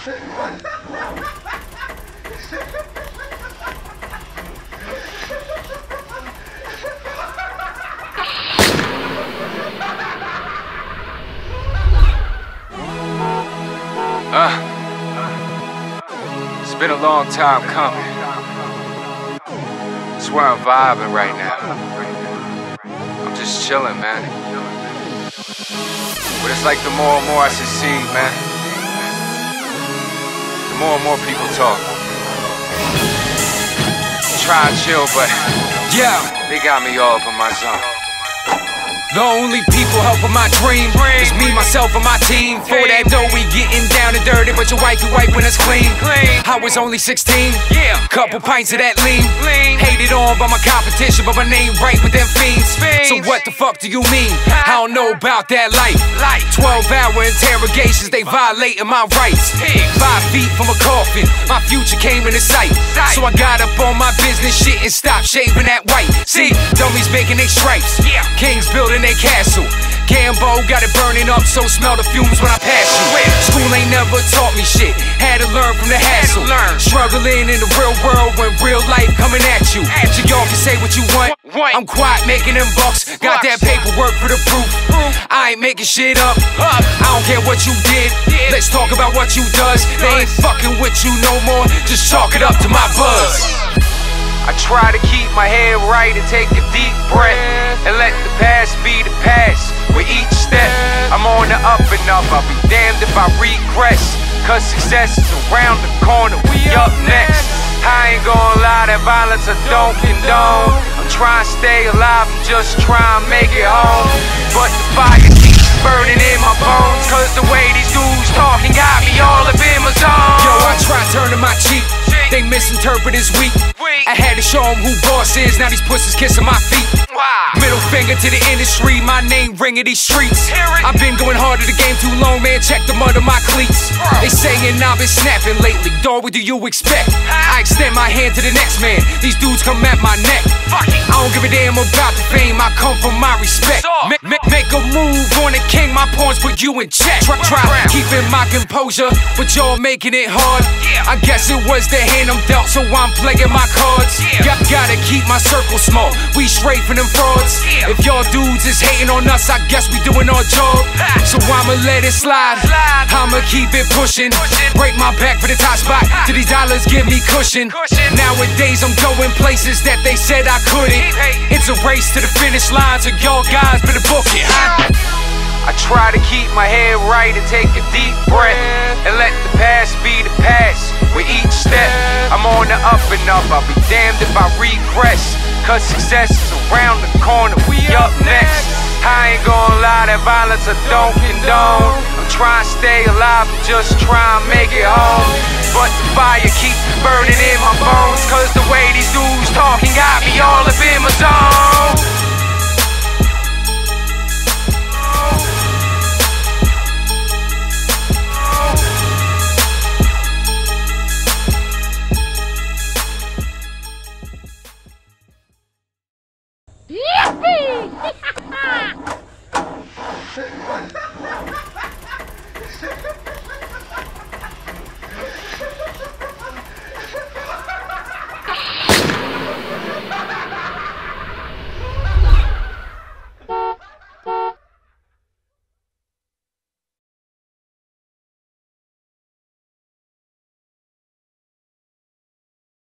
Uh, it's been a long time coming. That's where I'm vibing right now. I'm just chilling, man. But it's like the more and more I succeed, man, more and more people talk. Try and chill, but Yeah, they got me all up in my zone. The only people helping my dream is me, myself, and my team. For that dough, we getting down and dirty, but your wife, you wipe when it's clean. I was only 16, Yeah. couple pints of that lean. Hated on by my competition, but my name right with them fiends. So what the fuck do you mean? I don't know about that life. Life. 12 hour interrogations, they violating my rights. Five feet from a coffin, my future came into sight. So I got up on my business shit and stopped shaving that white. See, dummies making they stripes. Yeah. Kings building their castle. Gambo got it burning up, so smell the fumes when I pass you. School ain't never taught me shit. Had to learn from the hassle. learn. Struggling in the real world when real life coming at you. At So y'all can say what you want. I'm quiet making them bucks. Got that paperwork for the proof. I ain't making shit up. I don't care what you did. Did. Let's talk about what you does. They ain't fucking with you no more. Just chalk it up to my buzz. Try to keep my head right and take a deep breath and let the past be the past. With each step, I'm on the up and up. I'll be damned if I regress. Cause success is around the corner. We up next. I ain't gonna lie, that violence I don't condone. I'm trying to stay alive, I'm just trying to make it home. But the fire keeps burning in my bones. Cause the way these dudes talking got me all up in my zone. Yo, I try turning my cheek. They misinterpret as weak. To show them who boss is. Now these pussies kissing my feet. Why? Middle finger to the industry, my name ringing these streets. I've been going hard at the game too long, man. Check the mud of my cleats. Bro. They saying I've been snapping lately. Dog, what do you expect? I extend my hand to the next man. These dudes come at my neck. I don't give a damn about the fame. I come from my respect. Talk. Ma- ma- make a move on the king. My pawns put you in check. Try, try keeping my composure, but y'all making it hard. I guess it was the hand I'm dealt, so I'm playing my cards. Yeah. Got, gotta keep my circle small. We straight from them frauds. If y'all dudes is hating on us, I guess we doing our job. So I'ma let it slide. I'ma keep it pushing. Break my back for the top spot. To these dollars give me cushion. Cushion. Nowadays I'm going places that they said I couldn't. It's a race to the finish line, so y'all guys better book it. I try to keep my head right and take a deep breath and let the past be the past. With each step, I'm on the up and up. I'll be damned if I regress. Cause success is around the corner. We up next. I ain't gonna lie, that violence I don't condone. I'm trying to stay alive, I'm just trying to make it home. But the fire keeps burning in my bones. Cause the way